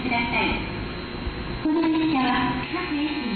ください。この列車は各駅